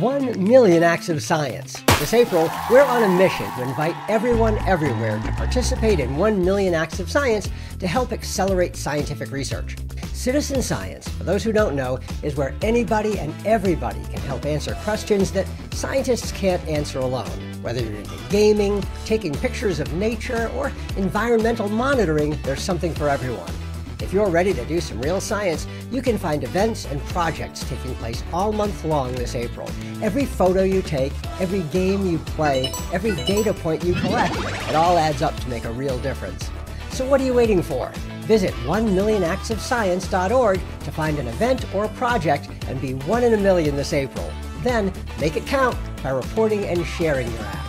1 million acts of science. This April, we're on a mission to invite everyone everywhere to participate in 1 million acts of science to help accelerate scientific research. Citizen science, for those who don't know, is where anybody and everybody can help answer questions that scientists can't answer alone. Whether you're into gaming, taking pictures of nature, or environmental monitoring, there's something for everyone. If you're ready to do some real science, you can find events and projects taking place all month long this April. Every photo you take, every game you play, every data point you collect, it all adds up to make a real difference. So what are you waiting for? Visit 1millionactsofscience.org to find an event or project and be one in a million this April. Then make it count by reporting and sharing your act.